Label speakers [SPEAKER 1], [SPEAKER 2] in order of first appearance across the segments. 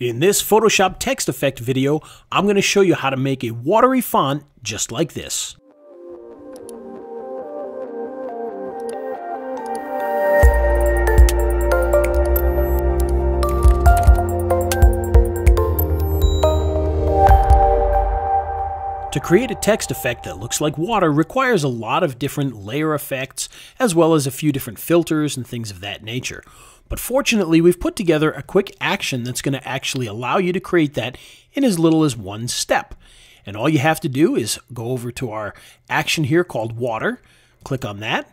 [SPEAKER 1] In this Photoshop text effect video, I'm going to show you how to make a watery font just like this. To create a text effect that looks like water requires a lot of different layer effects, as well as a few different filters and things of that nature. But fortunately, we've put together a quick action that's going to actually allow you to create that in as little as one step. And all you have to do is go over to our action here called water, click on that,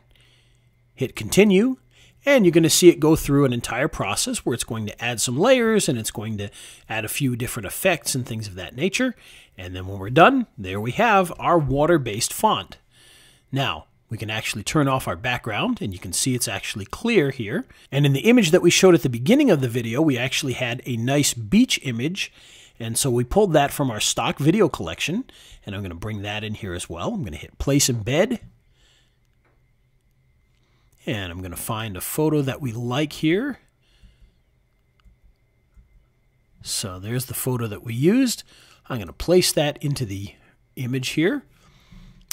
[SPEAKER 1] hit continue, and you're going to see it go through an entire process where it's going to add some layers and it's going to add a few different effects and things of that nature. And then when we're done, there we have our water-based font. Now, we can actually turn off our background and you can see it's actually clear here. And in the image that we showed at the beginning of the video, we actually had a nice beach image. And so we pulled that from our stock video collection and I'm going to bring that in here as well. I'm going to hit place embed and I'm going to find a photo that we like here. So there's the photo that we used. I'm going to place that into the image here.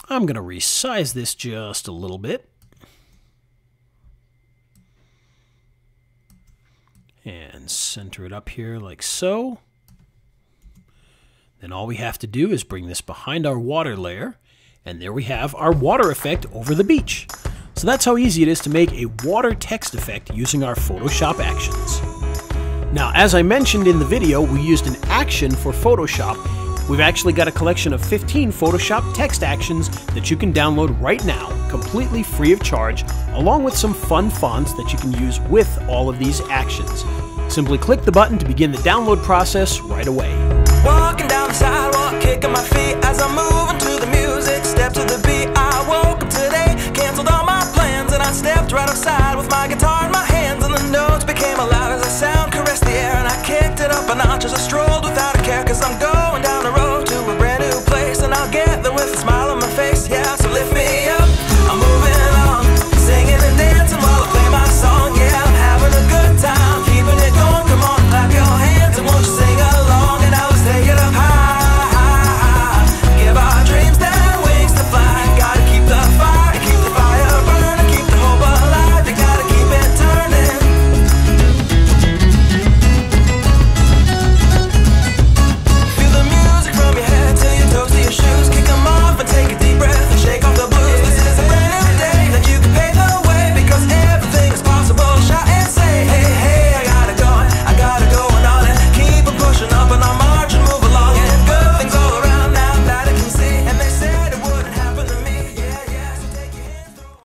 [SPEAKER 1] I'm going to resize this just a little bit. And center it up here like so. Then all we have to do is bring this behind our water layer. And there we have our water effect over the beach. So that's how easy it is to make a water text effect using our Photoshop actions. Now, as I mentioned in the video, we used an action for Photoshop. We've actually got a collection of 15 Photoshop text actions that you can download right now, completely free of charge, along with some fun fonts that you can use with all of these actions. Simply click the button to begin the download process right away.
[SPEAKER 2] Walking down the sidewalk, kicking my feet as I'm moving to the music. Step to the beat, I woke up today, canceled all my stepped right outside with my guitar in my hands and the notes became as the sound caressed the air and I kicked it up a notch as I strolled without a care cause I'm going